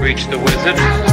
Reach the wizard.